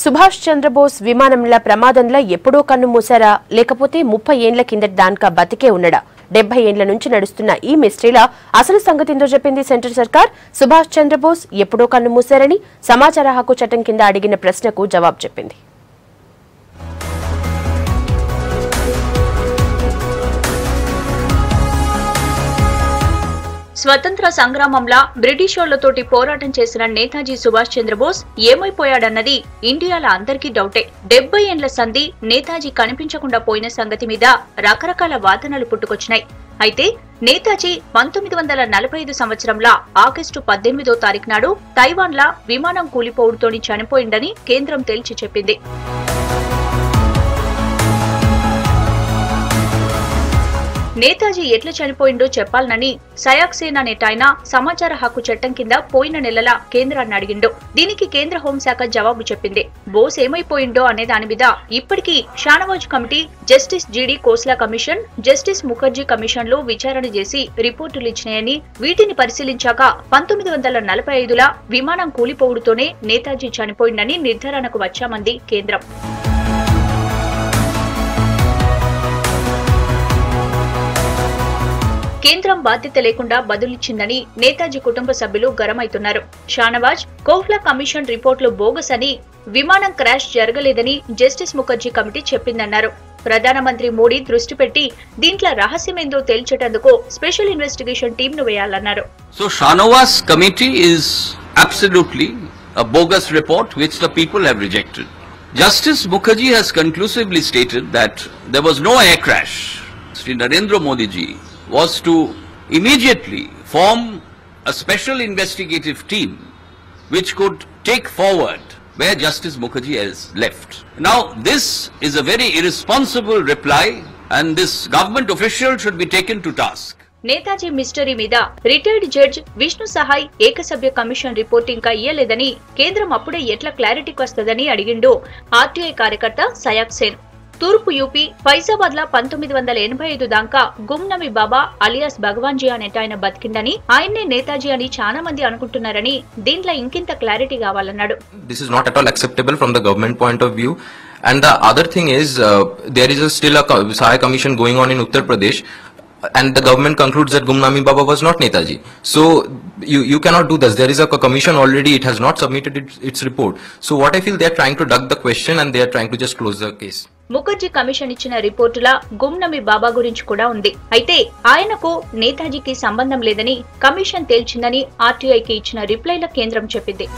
సుభాష్ చంద్రబోస్ విమానంల ప్రమాదంలా ఎప్పుడో కన్ను మూసారా లేకపోతే ముప్పై ఏండ్ల కిందటి దానికా బతికే ఉన్నడా? డెబ్బై ఏండ్ల నుంచి నడుస్తున్న ఈ మిస్టరీలా అసలు సంగతిందో చెప్పింది సెంట్రల్ సర్కార్? సుభాష్ చంద్రబోస్ ఎప్పుడో కన్ను మూశారని సమాచార హక్కు చట్టం కింద అడిగిన ప్రశ్నకు జవాబు చెప్పింది. స్వతంత్ర సంగ్రామంలా బ్రిటిషోళ్ళతోటి పోరాటం చేసిన నేతాజీ సుభాష్ చంద్రబోస్ ఏమైపోయాడన్నది ఇండియాలో అందరికీ డౌటే. డెబ్బై ఏండ్ల సంధి నేతాజీ కనిపించకుండా పోయిన సంగతి మీద రకరకాల వాదనలు పుట్టుకొచ్చినాయి. అయితే నేతాజీ పంతొమ్మిది వందల నలభై ఐదు సంవత్సరంలో ఆగస్టు పద్దెనిమిదో తారీఖు నాడు తైవాన్లా విమానం కూలిపోవుడుతోని చనిపోయిందని కేంద్రం తేల్చి చెప్పింది. నేతాజీ ఎట్లా చనిపోయిండో చెప్పాలనని సయాక్ సేన నేటాయన సమాచార హక్కు చట్టం కింద పోయిన నెలల కేంద్రాన్ని అడిగిండు. దీనికి కేంద్ర హోంశాఖ జవాబు చెప్పింది. బోస్ ఏమైపోయిండో అనే దాని మీద ఇప్పటికీ షానవాజ్ కమిటీ జస్టిస్ జీడీ కోస్లా కమిషన్ జస్టిస్ ముఖర్జీ కమిషన్లు విచారణ చేసి రిపోర్టులు ఇచ్చినాయని వీటిని పరిశీలించాక పంతొమ్మిది వందల నలభై ఐదుల విమానం కూలిపోవుడుతోనే నేతాజీ చనిపోయిందని నిర్ధారణకు వచ్చామంది కేంద్రం. కేంద్రం బాధ్యత లేకుండా బదులిచ్చిందని నేతాజీ కుటుంబ సభ్యులు గరమైతున్నారు. షానవాజ్ కోహ్లా కమిషన్ రిపోర్టులు బోగస్ అని విమానం క్రాష్ జరగలేదని జస్టిస్ ముఖర్జీ కమిటీ చెప్పిందన్నారు. ప్రధానమంత్రి మోడీ దృష్టి పెట్టి దీంట్లో రహస్యమేందో తేల్చేటందుకు స్పెషల్ ఇన్వెస్టిగేషన్ టీం ను వేయాలన్నారు so Shahnawaz committee is absolutely bogus report which the people have rejected justice Mukherjee has conclusively stated that there was no air crash Shri Narendra Modiji was to immediately form a special investigative team which could take forward where Justice Mukherjee has left. Now this is a very irresponsible reply and this government official should be taken to task. Netaji mystery మీద retired judge Vishnu Sahay ఏకసభ్య commission report ఇంకా ఇయ్యలేదని కేంద్రం అప్పుడే ఎట్లా క్లారిటీకి వస్తుందని అడిగిండు RTI కార్యకర్త సయాబ్ సేన్ తూర్పు యూపీ ఫైజాబాద్ లా పంతొమ్మిది వందల ఎనభై ఐదు దాకా గుమ్నమి బాబా అలియాస్ భగవాన్జీ అనేట ఆయన బతికిందని ఆయన్నే నేతాజీ అని చాలా మంది అనుకుంటున్నారని దీంట్లో ఇంకింత క్లారిటీ కావాలన్నాడు this is not at all acceptable from the government point of view. And the other thing is, uh, there is a still a Sahai commission going on in Uttar Pradesh, and the government concludes that Gumnami Baba was not Netaji. So you you cannot do this. There is a commission already; it has not submitted its, its report. So what I feel they are trying to duck the question and they are trying to just close the case. Mukherjee commission ఇచ్చిన రిపోర్టుల గుమ్నమి బాబా గురించి కూడా ఉంది. అయితే ఆయనకు నేతాజీకి సంబంధం లేదని commission తేల్చిందని ఆర్టీఐకి ఇచ్చిన రిప్లైల కేంద్రం చెప్పింది.